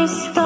Христа.